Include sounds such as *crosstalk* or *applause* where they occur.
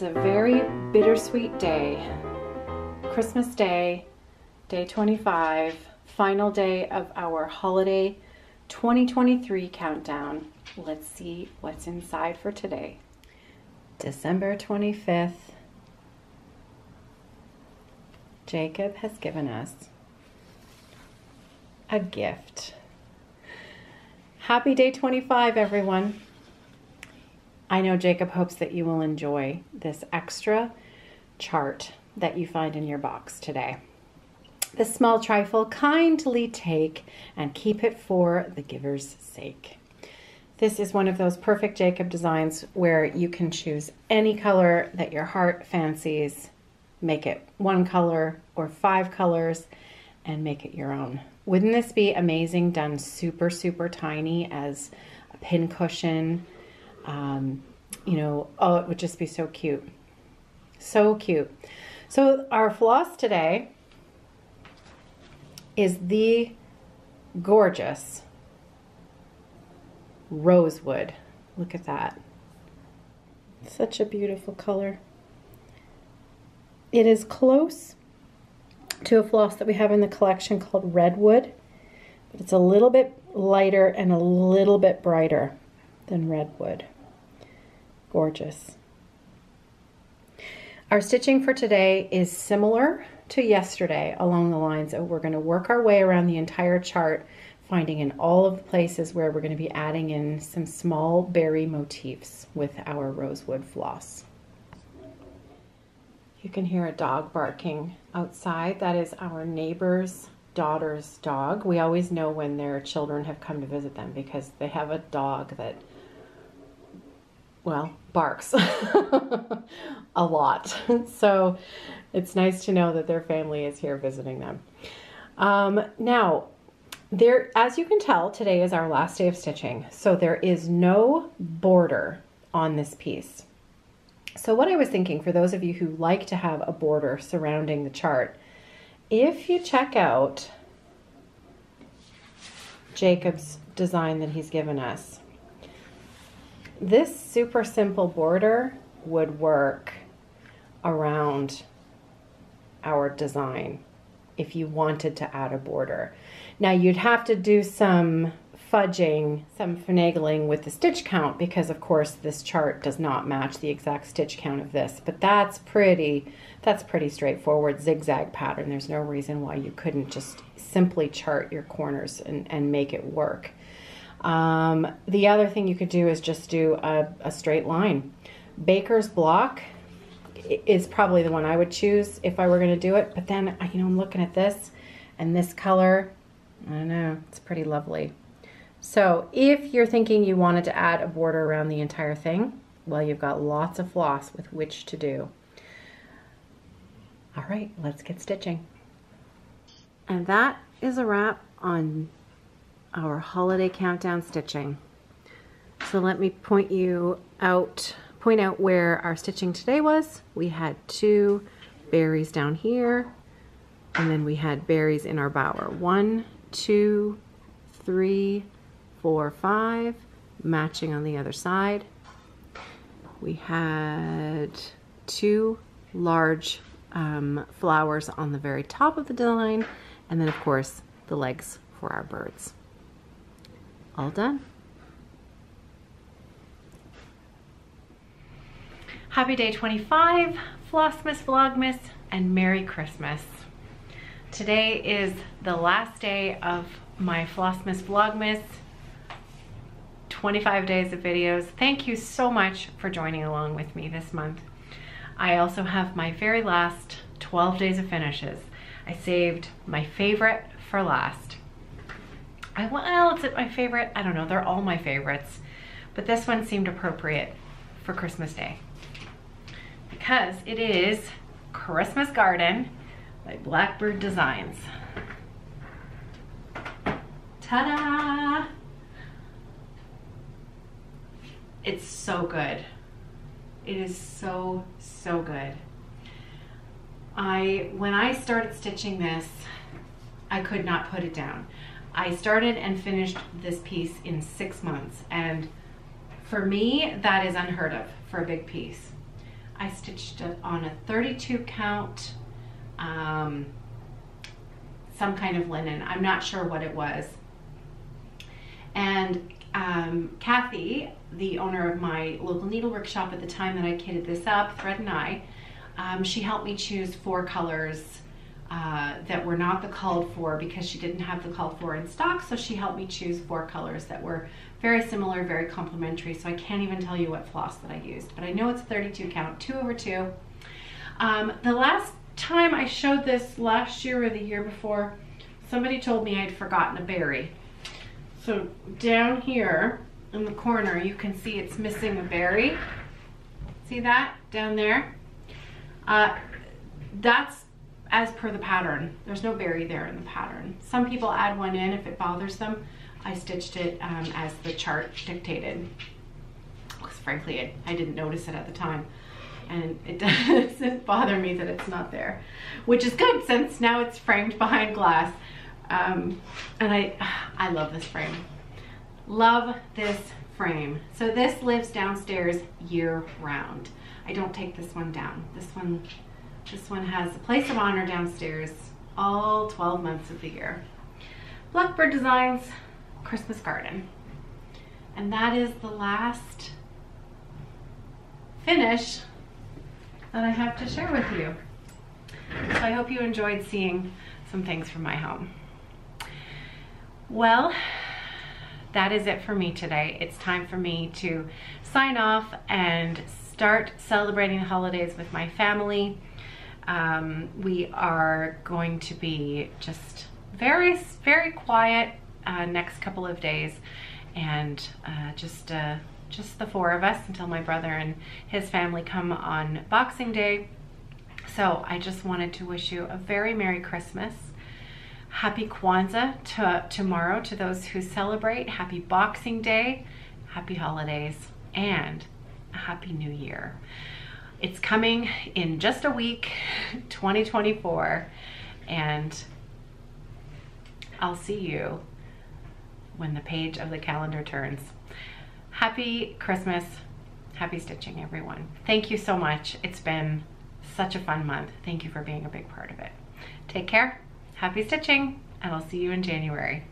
it's a very bittersweet day. Christmas Day, day 25, final day of our holiday 2023 countdown. Let's see what's inside for today. December 25th. Jacob has given us a gift. Happy day 25, everyone. I know Jacob hopes that you will enjoy this extra chart that you find in your box today. This small trifle, kindly take and keep it for the giver's sake. This is one of those perfect Jacob designs where you can choose any color that your heart fancies, make it one color or five colors, and make it your own. Wouldn't this be amazing done super, super tiny as a pin cushion? Um, you know, oh, it would just be so cute. So cute. So our floss today is the gorgeous rosewood. Look at that. Such a beautiful color. It is close to a floss that we have in the collection called Redwood, but it's a little bit lighter and a little bit brighter than Redwood. Gorgeous. Our stitching for today is similar to yesterday along the lines of we're going to work our way around the entire chart, finding in all of the places where we're going to be adding in some small berry motifs with our rosewood floss. You can hear a dog barking outside. That is our neighbor's daughter's dog. We always know when their children have come to visit them because they have a dog that well, barks *laughs* a lot. *laughs* so it's nice to know that their family is here visiting them. Um, now, there, as you can tell, today is our last day of stitching. So there is no border on this piece. So what I was thinking for those of you who like to have a border surrounding the chart, if you check out Jacob's design that he's given us, this super simple border would work around our design if you wanted to add a border. Now you'd have to do some fudging, some finagling with the stitch count because of course this chart does not match the exact stitch count of this, but that's pretty, that's pretty straightforward zigzag pattern. There's no reason why you couldn't just simply chart your corners and, and make it work. Um, the other thing you could do is just do a, a straight line. Baker's block is probably the one I would choose if I were going to do it. But then, I you know, I'm looking at this and this color. I don't know. It's pretty lovely. So if you're thinking you wanted to add a border around the entire thing, well, you've got lots of floss with which to do. All right, let's get stitching. And that is a wrap on our holiday countdown stitching. So let me point you out, point out where our stitching today was. We had two berries down here, and then we had berries in our bower. One, two, three, four, five, matching on the other side. We had two large um, flowers on the very top of the design, and then of course the legs for our birds all done. Happy day 25, Flossmas, Vlogmas, and Merry Christmas. Today is the last day of my Flossmas, Vlogmas, 25 days of videos. Thank you so much for joining along with me this month. I also have my very last 12 days of finishes. I saved my favorite for last. I, well, it's my favorite. I don't know. They're all my favorites. But this one seemed appropriate for Christmas Day. Because it is Christmas Garden by Blackbird Designs. Ta-da! It's so good. It is so, so good. I, when I started stitching this, I could not put it down. I started and finished this piece in six months and for me that is unheard of for a big piece. I stitched it on a 32 count, um, some kind of linen. I'm not sure what it was. And um, Kathy, the owner of my local needlework shop at the time that I kitted this up, Thread and I, um, she helped me choose four colors uh, that were not the called for because she didn't have the called for in stock. So she helped me choose four colors that were very similar, very complementary. So I can't even tell you what floss that I used, but I know it's 32 count, two over two. Um, the last time I showed this last year or the year before, somebody told me I'd forgotten a berry. So down here in the corner, you can see it's missing a berry. See that down there? Uh, that's as per the pattern. There's no berry there in the pattern. Some people add one in if it bothers them. I stitched it um, as the chart dictated. Because frankly, I, I didn't notice it at the time. And it *laughs* doesn't bother me that it's not there. Which is good since now it's framed behind glass. Um, and I, I love this frame. Love this frame. So this lives downstairs year round. I don't take this one down. This one, this one has a place of honor downstairs all 12 months of the year. Blackbird Designs Christmas Garden. And that is the last finish that I have to share with you. So I hope you enjoyed seeing some things from my home. Well, that is it for me today. It's time for me to sign off and start celebrating the holidays with my family. Um, we are going to be just very, very quiet uh, next couple of days and uh, just uh, just the four of us until my brother and his family come on Boxing Day. So I just wanted to wish you a very Merry Christmas. Happy Kwanzaa to, tomorrow to those who celebrate. Happy Boxing Day. Happy holidays. And a happy new year. It's coming in just a week, 2024, and I'll see you when the page of the calendar turns. Happy Christmas. Happy stitching, everyone. Thank you so much. It's been such a fun month. Thank you for being a big part of it. Take care. Happy stitching, and I'll see you in January.